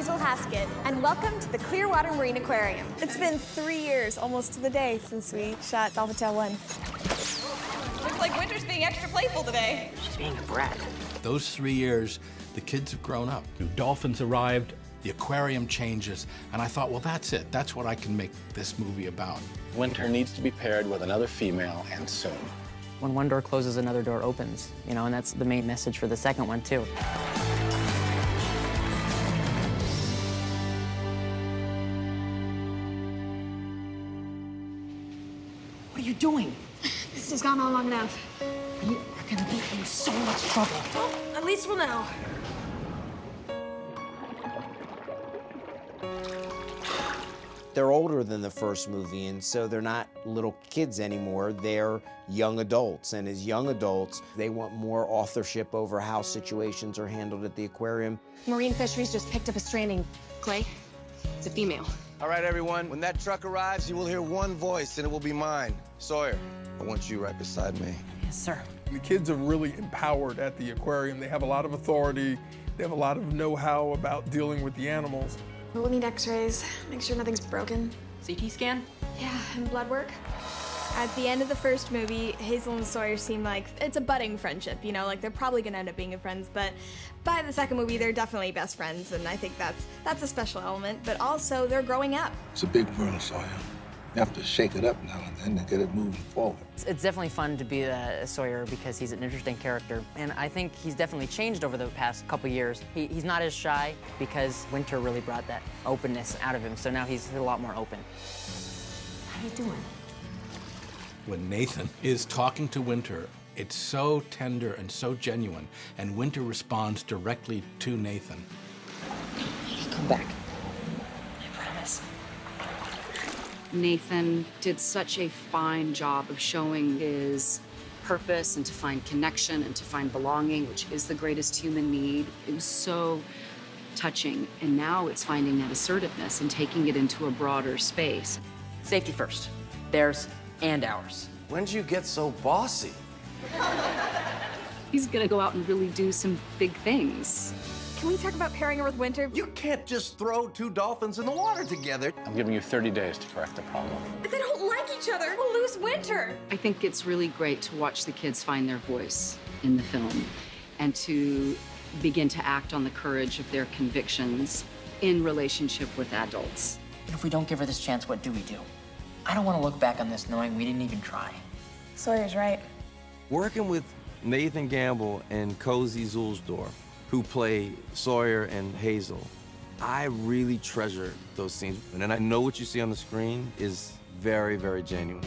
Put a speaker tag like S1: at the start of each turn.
S1: Hazel Haskett, and welcome to the Clearwater Marine Aquarium.
S2: It's been three years, almost to the day, since we shot Dolphin 1.
S3: Looks like Winter's being extra playful today.
S4: She's being a brat.
S5: Those three years, the kids have grown up.
S6: New dolphins arrived.
S5: The aquarium changes, and I thought, well, that's it. That's what I can make this movie about.
S7: Winter needs to be paired with another female, and soon.
S4: When one door closes, another door opens, you know, and that's the main message for the second one, too.
S8: Are you doing?
S1: This has gone on long enough.
S8: You are gonna be in so much trouble.
S1: Well, at least we'll know.
S9: They're older than the first movie, and so they're not little kids anymore. They're young adults, and as young adults, they want more authorship over how situations are handled at the aquarium.
S10: Marine Fisheries just picked up a stranding. Clay, it's a female.
S11: All right, everyone, when that truck arrives, you will hear one voice, and it will be mine. Sawyer, I want you right beside me.
S10: Yes, sir.
S12: The kids are really empowered at the aquarium. They have a lot of authority. They have a lot of know-how about dealing with the animals.
S1: We'll need x-rays, make sure nothing's broken.
S10: CT scan?
S1: Yeah, and blood work. At the end of the first movie, Hazel and Sawyer seem like it's a budding friendship, you know, like they're probably gonna end up being friends, but by the second movie, they're definitely best friends, and I think that's that's a special element, but also they're growing up.
S13: It's a big world, Sawyer. You have to shake it up now and then to get it moving forward.
S4: It's, it's definitely fun to be a Sawyer because he's an interesting character, and I think he's definitely changed over the past couple years. He, he's not as shy because Winter really brought that openness out of him, so now he's a lot more open.
S10: How you doing?
S5: When Nathan is talking to Winter, it's so tender and so genuine, and Winter responds directly to Nathan.
S10: Come back. I promise.
S14: Nathan did such a fine job of showing his purpose and to find connection and to find belonging, which is the greatest human need. It was so touching. And now it's finding that assertiveness and taking it into a broader space.
S4: Safety first. Theirs and ours.
S11: When did you get so bossy?
S14: He's gonna go out and really do some big things.
S1: Can we talk about pairing her with Winter?
S11: You can't just throw two dolphins in the water together.
S7: I'm giving you 30 days to correct the problem.
S1: If They don't like each other. We'll lose Winter.
S14: I think it's really great to watch the kids find their voice in the film and to begin to act on the courage of their convictions in relationship with adults.
S8: And if we don't give her this chance, what do we do? I don't want to look back on this knowing we didn't even try.
S2: Sawyer's right.
S11: Working with Nathan Gamble and Cozi Zuehlsdorff, who play Sawyer and Hazel, I really treasure those scenes. And I know what you see on the screen is very, very genuine.